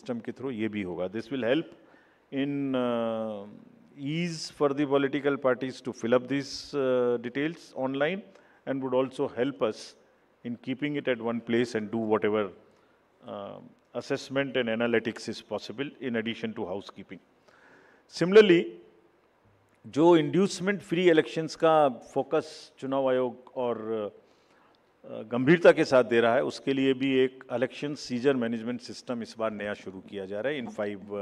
System के through ये भी होगा. This will help in ease for political parties to fill up this details online and would also help us in keeping it at one place and do whatever assessment and analytics is possible in addition to housekeeping similarly जो inducement free elections का focus चुनाव आयोग और गंभीरता के साथ दे रहा है। उसके लिए भी एक इलेक्शन सीजर मैनेजमेंट सिस्टम इस बार नया शुरू किया जा रहा है इन फाइव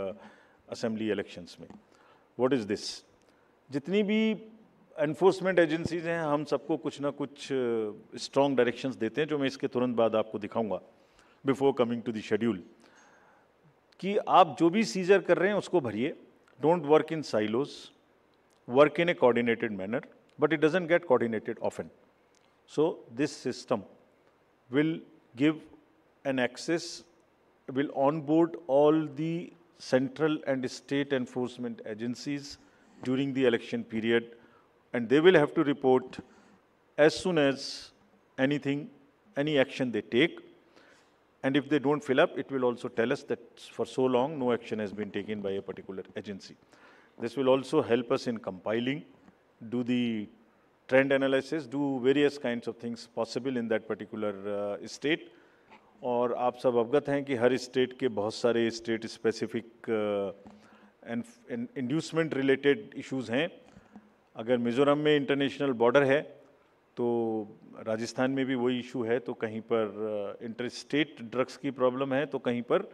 असेंबली इलेक्शंस में। व्हाट इज़ दिस जितनी भी एनफोर्समेंट एजेंसीज हैं, हम सबको कुछ ना कुछ स्ट्रॉन्ग डायरेक्शंस देते हैं, जो मैं इसके तुरंत बाद आपको दिखाऊँगा before coming to the schedule कि आप जो भी सीजर कर रहे हैं, उसको भरिए। Don't work in silos work in a coordinated manner but it doesn't get coordinated often. So this system will give an access, will onboard all the central and state enforcement agencies during the election period, and they will have to report as soon as anything, any action they take. And if they don't fill up, it will also tell us that for so long, no action has been taken by a particular agency. This will also help us in compiling, do the trend analysis, do various kinds of things possible in that particular uh, state. और आप सब अवगत हैं कि हर state के बहुत सारे state specific inducement related issues हैं अगर मिज़ोरम में इंटरनेशनल बॉर्डर है तो राजस्थान में भी वही इशू है तो कहीं पर इंटर स्टेट ड्रग्स की प्रॉब्लम है तो कहीं पर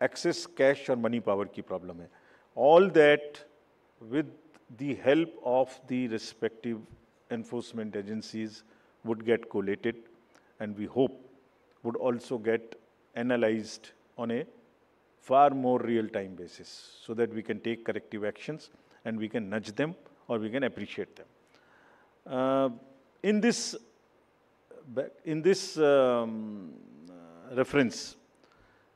एक्सेस कैश और मनी पावर की प्रॉब्लम है all that with the help of the respective enforcement agencies would get collated and we hope would also get analyzed on a far more real-time basis so that we can take corrective actions and we can nudge them or we can appreciate them. Uh, in this, in this um, reference,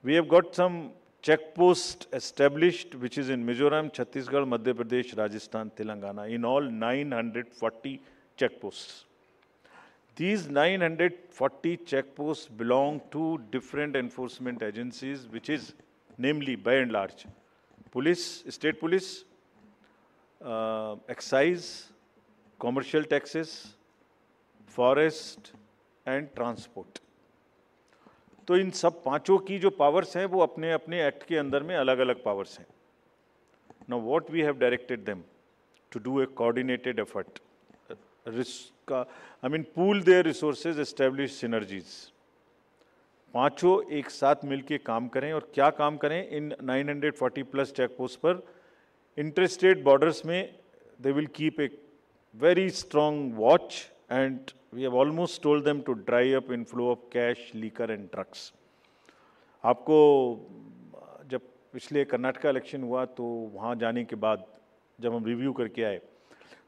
we have got some check post established which is in Mizoram, Chhattisgarh, Madhya Pradesh, Rajasthan, Telangana in all 940 check posts. These 940 check posts belong to different enforcement agencies which is namely by and large police, state police, uh, excise, commercial taxes, forest and transport. तो इन सब पाँचों की जो powers हैं, वो अपने अपने act के अंदर में अलग अलग पावर्स हैं no what we have directed them to do a coordinated effort का I mean pool their resources establish synergies पाँचों एक साथ मिलके काम करें और क्या काम करें? इन 940 प्लस चेक पोस्ट पर इंटरस्टेट बॉर्डर्स में they will keep a very strong watch and we have almost told them to dry up inflow of cash, liquor and drugs. आपको जब पिछले कर्नाटका इलेक्शन हुआ तो वहाँ जाने के बाद जब हम रिव्यू करके आए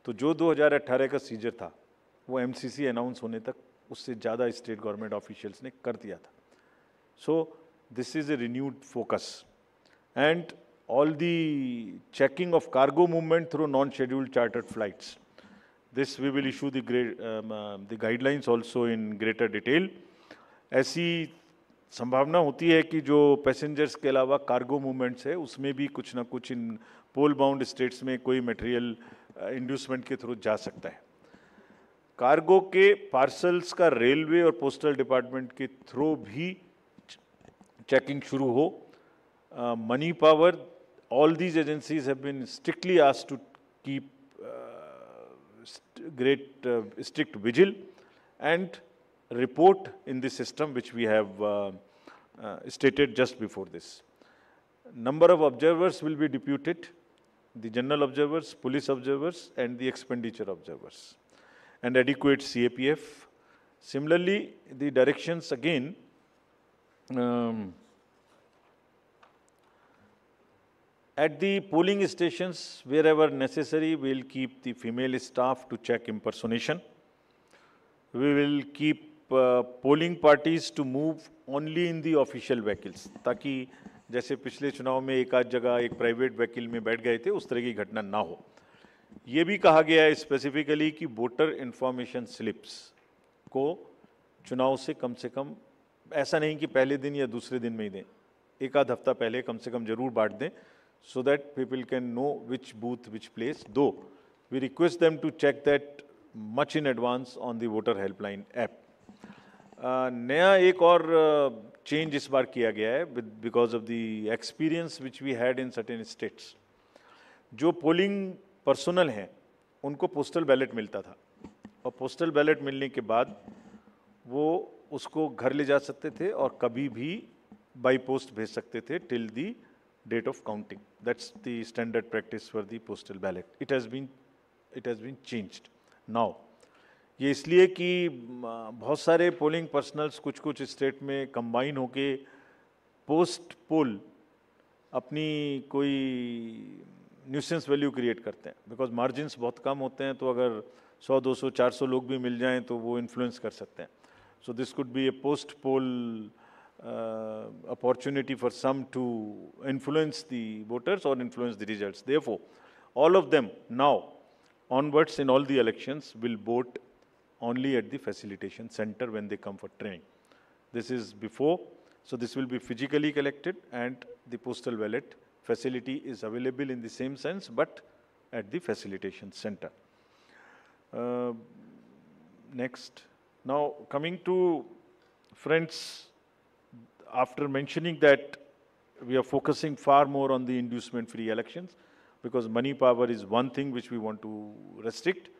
तो जो 2018 का सीजर था वो एमसीसी अनाउंस होने तक उससे ज़्यादा स्टेट गवर्नमेंट ऑफिशियल्स ने कर दिया था so this is a renewed focus and all the checking of cargo movement through non-scheduled chartered flights. This we will issue the, um, uh, the guidelines also in greater detail. ऐसी संभावना होती है कि जो पैसेंजर्स के अलावा cargo movements है उसमें भी कुछ ना कुछ इन पोल बाउंड स्टेट्स में कोई मटेरियल इंड्यूसमेंट के थ्रू जा सकता है कार्गो के पार्सल्स का रेलवे और पोस्टल डिपार्टमेंट के थ्रू भी चेकिंग शुरू हो money power all these agencies have been strictly ask to keep great uh, strict vigil and report in the system which we have uh, uh, stated just before this. Number of observers will be deputed, the general observers, police observers and the expenditure observers and adequate CAPF. Similarly, the directions again um, At the polling stations, wherever necessary, we will keep the female staff to check impersonation. We will keep uh, polling parties to move only in the official vehicles, ताकि जैसे पिछले चुनाव में एक आध जगह एक private vehicle में बैठ गए थे उस तरह की घटना ना हो ये भी कहा गया है स्पेसिफिकली कि वोटर इंफॉर्मेशन स्लिप्स को चुनाव से कम से कम ऐसा नहीं कि पहले दिन या दूसरे दिन में ही दें एक आध हफ़्ता पहले कम से कम ज़रूर बांट दें so that people can know which booth, which place. Though we request them to check that much in advance on the voter helpline app. Uh, नया एक और चेंज uh, इस बार किया गया है because of the experience which we had in certain states जो polling personnel हैं उनको पोस्टल बैलेट मिलता था और पोस्टल बैलेट मिलने के बाद वो उसको घर ले जा सकते थे और कभी भी बाई पोस्ट भेज सकते थे till the date of counting that's the standard practice for the postal ballot it has been it has been changed now ये इसलिए कि बहुत सारे पोलिंग पर्सनल्स कुछ कुछ स्टेट में कंबाइन होके पोस्ट पोल अपनी कोई न्यूसेंस वैल्यू क्रिएट करते हैं। बिकॉज़ मार्जिन बहुत कम होते हैं तो अगर 100, 200, 400 लोग भी मिल जाएँ तो वो इन्फ्लुएंस कर सकते हैं। So this could be a post poll uh, opportunity for some to influence the voters or influence the results. Therefore, all of them now onwards in all the elections will vote only at the facilitation center when they come for training. This is before, so this will be physically collected and the postal ballot facility is available in the same sense but at the facilitation center. Uh, next, now coming to friends after mentioning that we are focusing far more on the inducement-free elections, because money power is one thing which we want to restrict.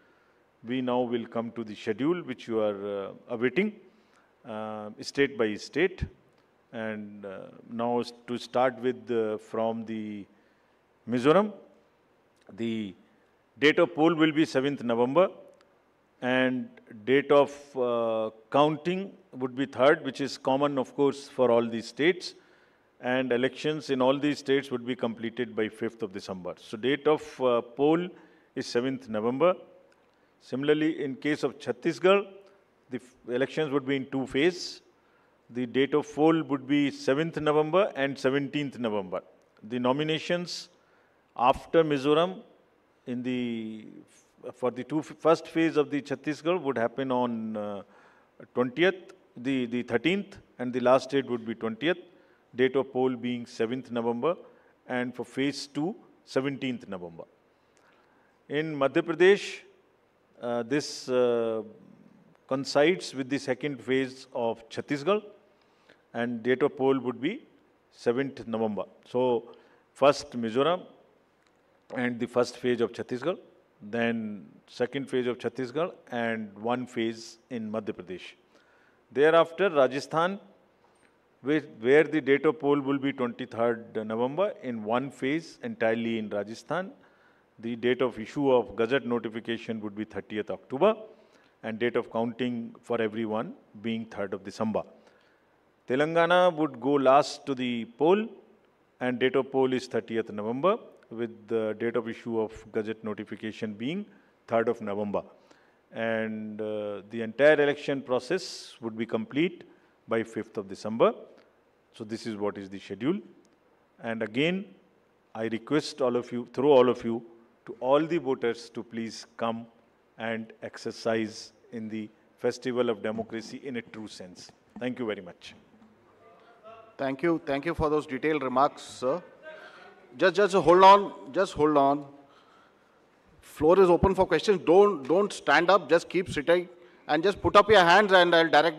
We now will come to the schedule which you are uh, awaiting, uh, state by state. And uh, now to start with uh, from the Mizoram, the date of poll will be 7th November and date of uh, counting would be 3rd, which is common, of course, for all these states. And elections in all these states would be completed by 5th of December. So date of uh, poll is 7th November. Similarly, in case of Chhattisgarh, the elections would be in two phases. The date of poll would be 7th November and 17th November. The nominations after Mizoram in the for the two first phase of the Chhattisgarh would happen on uh, 20th, the, the 13th, and the last date would be 20th. Date of poll being 7th November, and for phase two, 17th November. In Madhya Pradesh, uh, this uh, coincides with the second phase of Chhattisgarh, and date of poll would be 7th November. So, first Mizoram, and the first phase of Chhattisgarh, then second phase of Chhattisgarh and one phase in Madhya Pradesh. Thereafter, Rajasthan, where the date of poll will be 23rd November in one phase entirely in Rajasthan. The date of issue of Gazette notification would be 30th October and date of counting for everyone being 3rd of December. Telangana would go last to the poll and date of poll is 30th November with the date of issue of Gazette notification being 3rd of November. And uh, the entire election process would be complete by 5th of December. So this is what is the schedule. And again, I request all of you, through all of you, to all the voters to please come and exercise in the festival of democracy in a true sense. Thank you very much. Thank you. Thank you for those detailed remarks, sir. Just, just hold on. Just hold on. Floor is open for questions. Don't, don't stand up. Just keep sitting and just put up your hands and I'll direct the